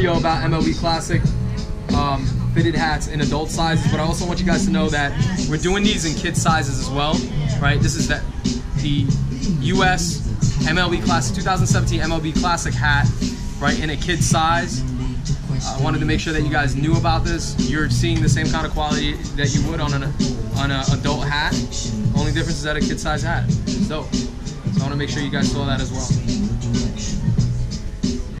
video about MLB Classic um, fitted hats in adult sizes, but I also want you guys to know that we're doing these in kid sizes as well, right? This is that the U.S. MLB Classic 2017 MLB Classic hat, right, in a kid size. I wanted to make sure that you guys knew about this. You're seeing the same kind of quality that you would on an on an adult hat. Only difference is that a kid size hat. So. So I want to make sure you guys saw that as well.